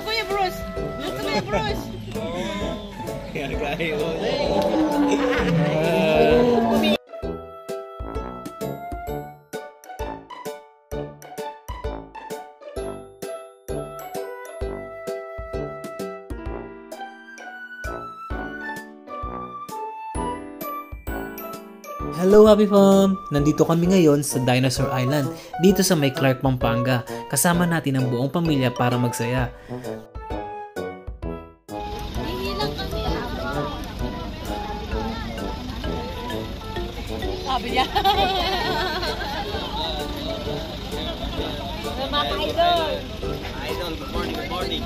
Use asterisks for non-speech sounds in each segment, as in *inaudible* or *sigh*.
Kuya Bruce. Look to Kuya Bruce. *laughs* Kaya kayo. *laughs* *laughs* Hello Happy Fam! Nandito kami ngayon sa Dinosaur Island, dito sa may Clark, Pampanga. Kasama natin ang buong pamilya para magsaya. Sabi niya. Mga idol. Idol, good morning, good morning.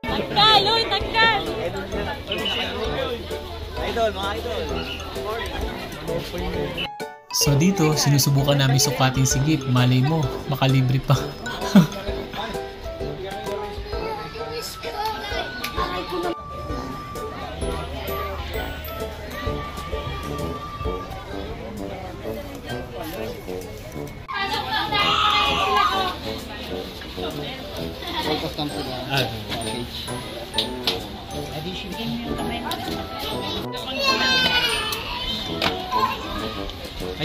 Tagkal, uy, tagkal. Idol, mga idol. So dito, sinusubukan namin sukatin si Gip. Malay mo, makalibre pa. *laughs*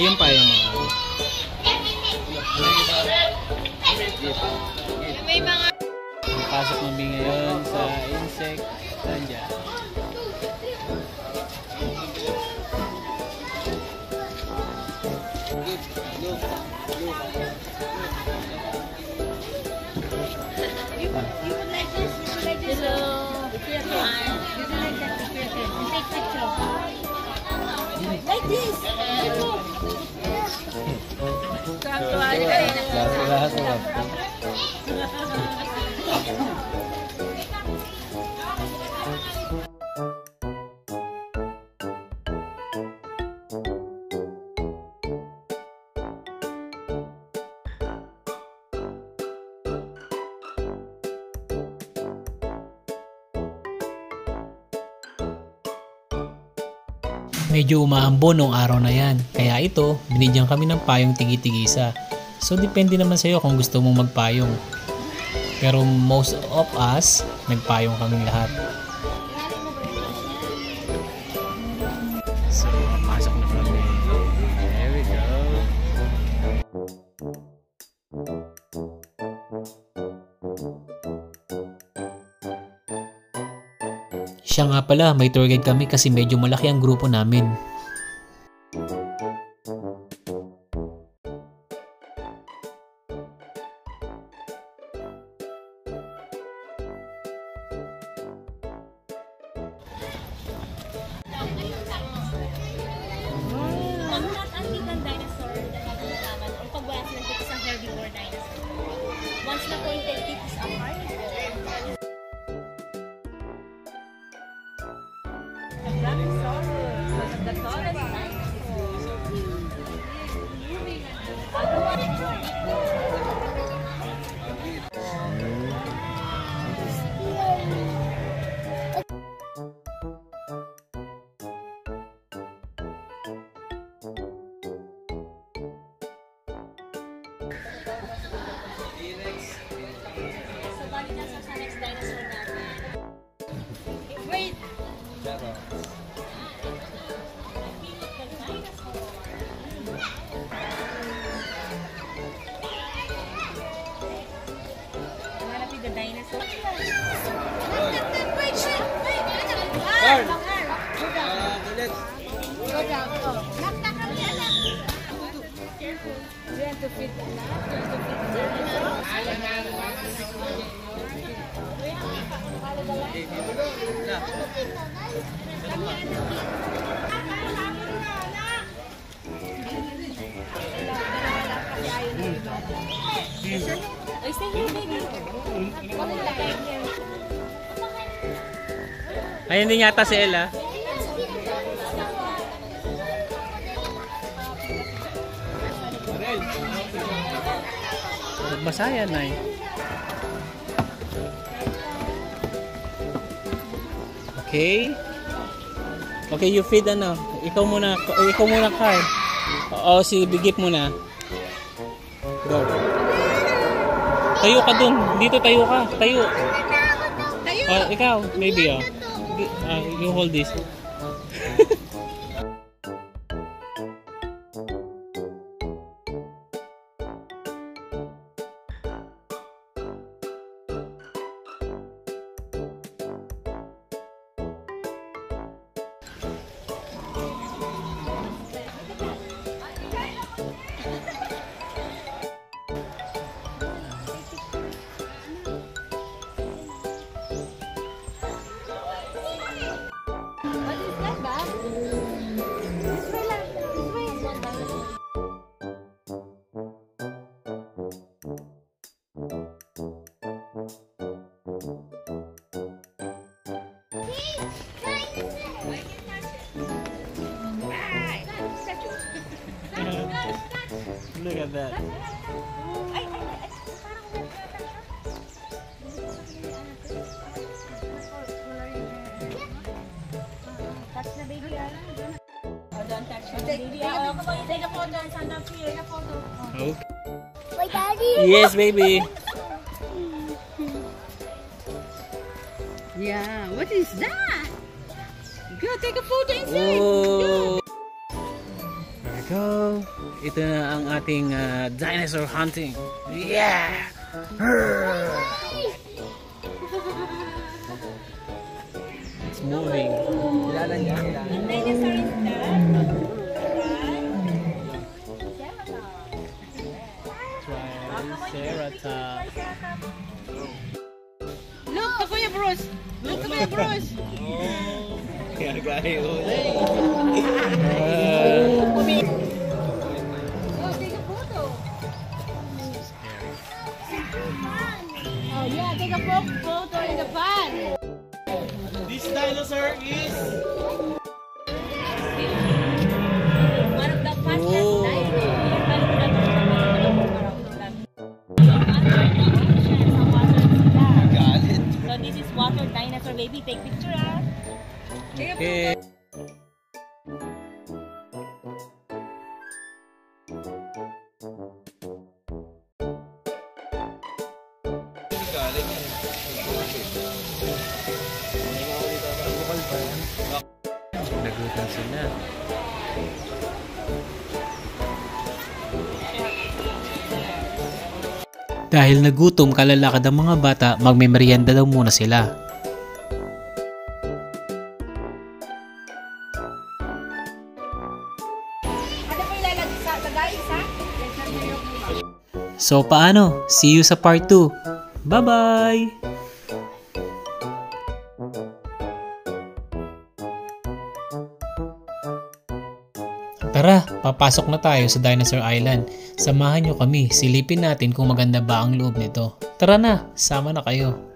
Ayun pa yung mga... May mga... Pasok kami ngayon sa insect. Tanja. Hello. Like this. 좋아하니까 얘는. 나스가 하소가 없고. Medyo umaambon nung araw na yan. Kaya ito, binigyan kami ng payong tigi-tigisa. So depende naman sa'yo kung gusto mong magpayong. Pero most of us, nagpayong kaming lahat. Siya nga pala, may tour guide kami kasi medyo malaki ang grupo namin. Brachiosaurus. One Oy, stay here, baby. Ayun din yata si Ella. Nagbasa yan, Nay. Okay. Okay, you feed ano. Ikaw muna, ikaw muna, Carl. Oo, si Bigip muna. Go. Tayo ka dun. Dito tayo ka. Tayo. Tayo! Oh, ikaw, maybe oh. Ah, you hold this. Take a photo, stand up here. Take a photo. Okay. My daddy. Yes, baby. Yeah, what is that? Go take a photo inside. Oh. There go. Ito na ang ating ah, dinosaur hunting. Yeah! It's moving. Kilala niya, kilala. Dinosaur is. Triceratops. Look to Kuya Bruce. Look to Kuya Bruce. *laughs* Kaya gayo. Dinosaur is... One of the fastest Oh. So this is water dinosaur baby. Take picture ah. Okay. Nagutan sila. Dahil nagutom kalalakad ang mga bata, magmemeryenda daw muna sila. Ano? So paano? See you sa part 2. Bye-bye! Tara, papasok na tayo sa Dinosaur Island. Samahan nyo kami, silipin natin kung maganda ba ang loob nito. Tara na, sama na kayo.